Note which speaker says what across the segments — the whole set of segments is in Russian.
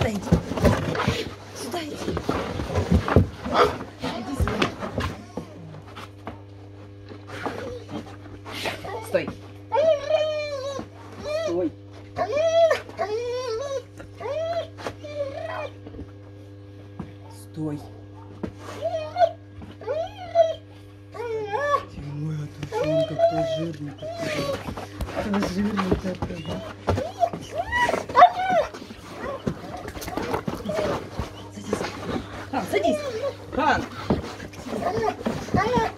Speaker 1: Сюда иди. Сюда иди. Иди сюда. Стой. Стой. Стой. А он как-то жирный такой. Жирный такой, да? Садись. Хан, садись. Хан. Вставай.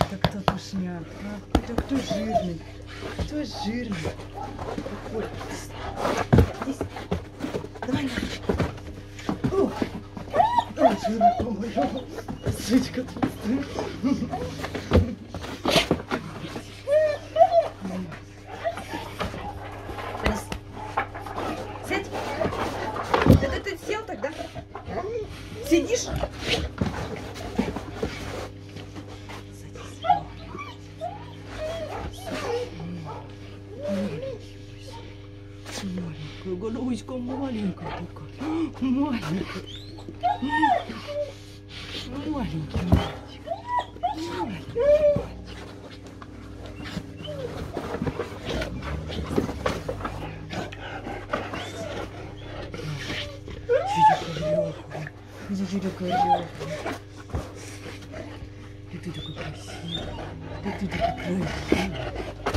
Speaker 1: Это кто тушняк, а? Это кто жирный? Кто жирный? Какой? Здесь. Давай, давай. Ух. Ой, жирный, по-моему. Сучка тогда? Сидишь? Маленькая головочка, маленькая такая. Маленькая. tudo curioso. É tudo que eu preciso. É tudo que eu preciso.